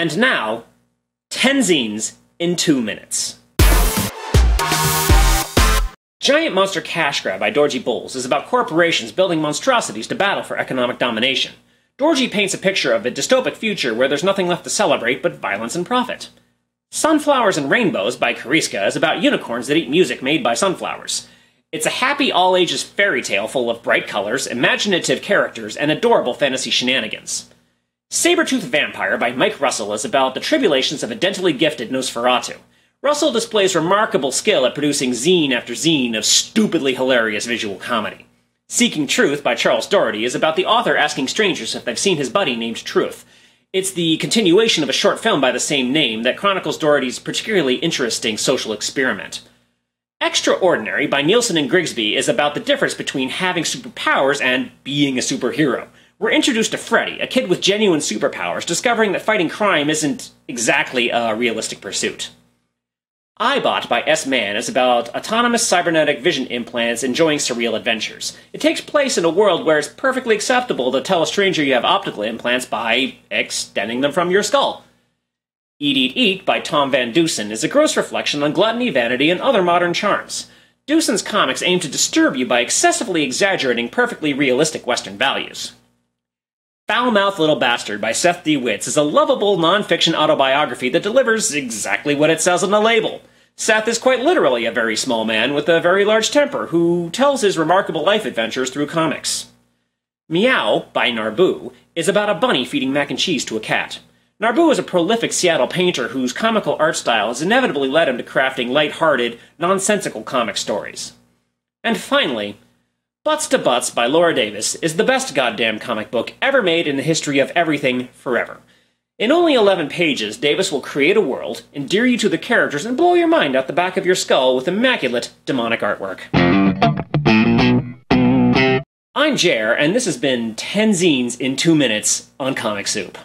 And now, 10 zines in 2 minutes. Giant Monster Cash Grab by Dordji Bowles is about corporations building monstrosities to battle for economic domination. Dorji paints a picture of a dystopic future where there's nothing left to celebrate but violence and profit. Sunflowers and Rainbows by Kiriska is about unicorns that eat music made by sunflowers. It's a happy all ages fairy tale full of bright colors, imaginative characters, and adorable fantasy shenanigans. Sabertooth Vampire by Mike Russell is about the tribulations of a dentally gifted Nosferatu. Russell displays remarkable skill at producing zine after zine of stupidly hilarious visual comedy. Seeking Truth by Charles Daugherty is about the author asking strangers if they've seen his buddy named Truth. It's the continuation of a short film by the same name that chronicles Daugherty's particularly interesting social experiment. Extraordinary by Neilson and Grigsby is about the difference between having superpowers and being a superhero. We're introduced to Freddy, a kid with genuine superpowers, discovering that fighting crime isn't exactly a realistic pursuit. iBot by S. Mann is about autonomous cybernetic vision implants enjoying surreal adventures. It takes place in a world where it's perfectly acceptable to tell a stranger you have optical implants by extending them from your skull. Eat Eat Eat by Tom Van Deusen is a gross reflection on gluttony, vanity, and other modern charms. Deusen's comics aim to disturb you by excessively exaggerating perfectly realistic Western values. Foul Mouthed Little Bastard by Seth D. Witz is a lovable nonfiction autobiography that delivers exactly what it says on the label. Seth is quite literally a very small man with a very large temper who tells his remarkable life adventures through comics. Meow by Narboo is about a bunny feeding mac and cheese to a cat. Narboo is a prolific Seattle painter whose comical art style has inevitably led him to crafting light-hearted, nonsensical comic stories. And finally, Butts to Butts by Laura Davis is the best goddamn comic book ever made in the history of everything forever. In only 11 pages, Davis will create a world, endear you to the characters, and blow your mind out the back of your skull with immaculate demonic artwork. I'm Jer, and this has been 10 zines in 2 minutes on Comic Soup.